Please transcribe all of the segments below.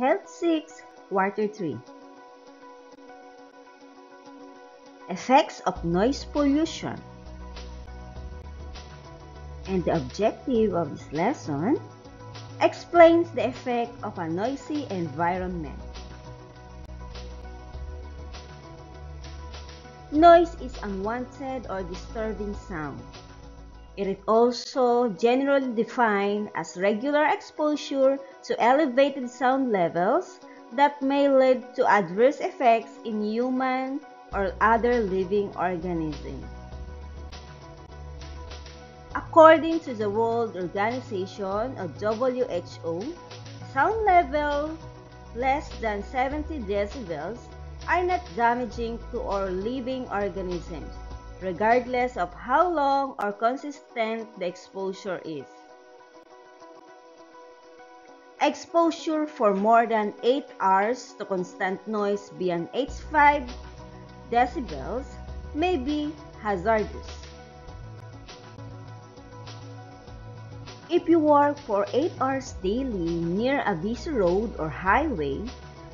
Health 6, Quarter 3 Effects of Noise Pollution And the objective of this lesson explains the effect of a noisy environment. Noise is unwanted or disturbing sound. It is also generally defined as regular exposure to elevated sound levels that may lead to adverse effects in human or other living organisms. According to the World Organization of WHO, sound level less than 70 decibels are not damaging to our living organisms, regardless of how long or consistent the exposure is. Exposure for more than 8 hours to constant noise beyond 85 decibels may be hazardous. If you work for 8 hours daily near a busy road or highway,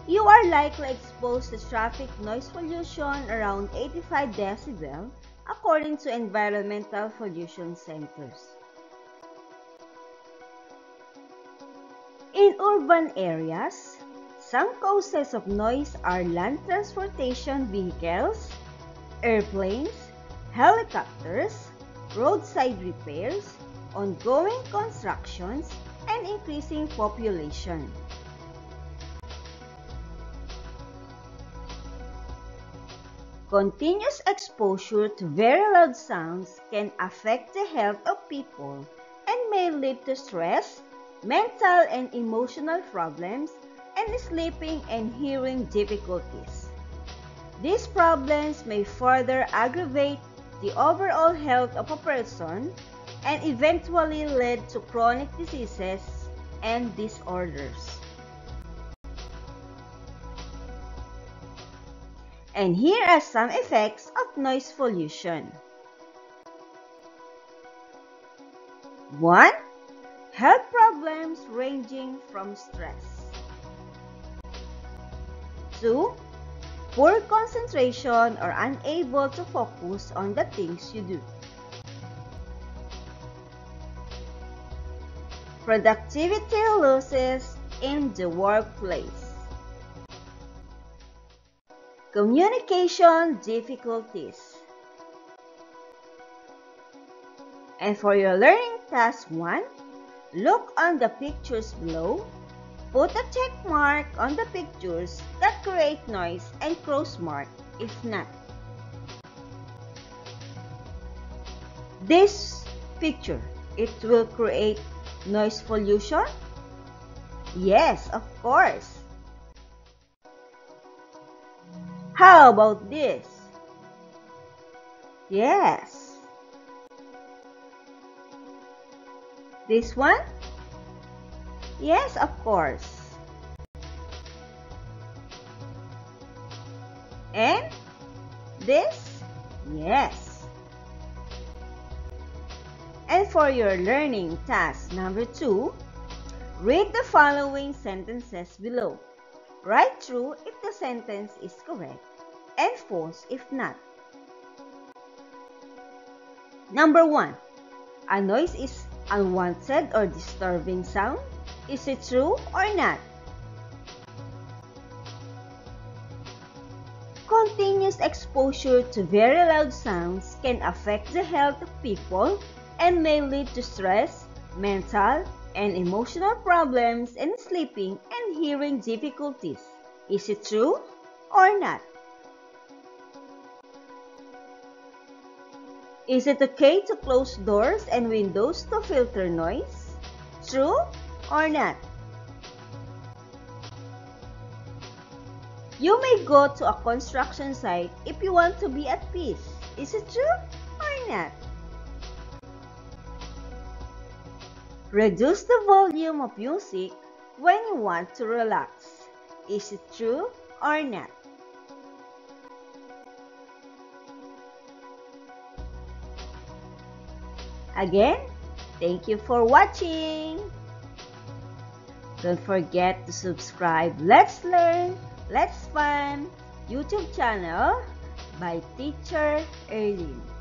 you are likely exposed to traffic noise pollution around 85 decibel according to environmental pollution centers. In urban areas, some causes of noise are land transportation vehicles, airplanes, helicopters, roadside repairs, ongoing constructions, and increasing population. Continuous exposure to very loud sounds can affect the health of people and may lead to stress, mental and emotional problems, and sleeping and hearing difficulties. These problems may further aggravate the overall health of a person and eventually lead to chronic diseases and disorders. And here are some effects of noise pollution. 1. Health problems ranging from stress. 2. Poor concentration or unable to focus on the things you do. Productivity losses in the workplace. Communication difficulties. And for your learning task 1, look on the pictures below. Put a check mark on the pictures that create noise and cross mark if not. This picture, it will create Noise pollution? Yes, of course. How about this? Yes. This one? Yes, of course. And this? Yes. And for your learning task number 2, read the following sentences below. Write true if the sentence is correct and false if not. Number 1. A noise is unwanted or disturbing sound. Is it true or not? Continuous exposure to very loud sounds can affect the health of people and may lead to stress, mental, and emotional problems and sleeping and hearing difficulties. Is it true or not? Is it okay to close doors and windows to filter noise? True or not? You may go to a construction site if you want to be at peace. Is it true or not? Reduce the volume of music when you want to relax. Is it true or not? Again, thank you for watching. Don't forget to subscribe Let's Learn, Let's Fun YouTube channel by Teacher Erlene.